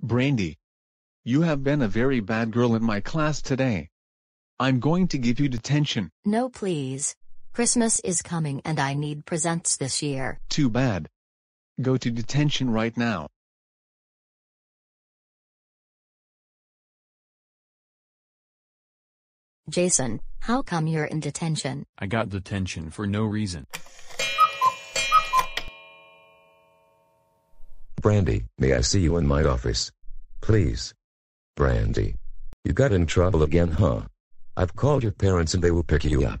Brandy. You have been a very bad girl in my class today. I'm going to give you detention. No please. Christmas is coming and I need presents this year. Too bad. Go to detention right now. Jason, how come you're in detention? I got detention for no reason. Brandy, may I see you in my office? Please. Brandy. You got in trouble again, huh? I've called your parents and they will pick you up.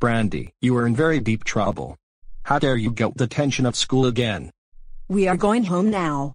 Brandy, you are in very deep trouble. How dare you get detention at school again? We are going home now.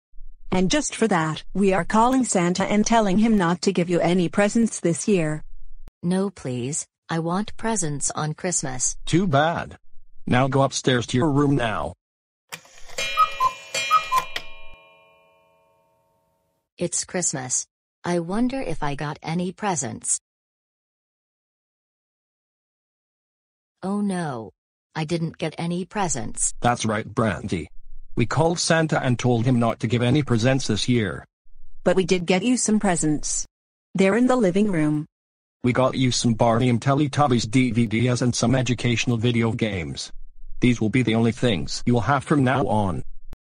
And just for that, we are calling Santa and telling him not to give you any presents this year. No please, I want presents on Christmas. Too bad. Now go upstairs to your room now. It's Christmas. I wonder if I got any presents. Oh no. I didn't get any presents. That's right, Brandy. We called Santa and told him not to give any presents this year. But we did get you some presents. They're in the living room. We got you some Barney and Teletubbies DVDs and some educational video games. These will be the only things you will have from now on.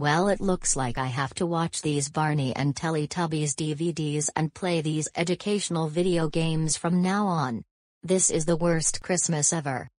Well, it looks like I have to watch these Barney and Teletubbies DVDs and play these educational video games from now on. This is the worst Christmas ever.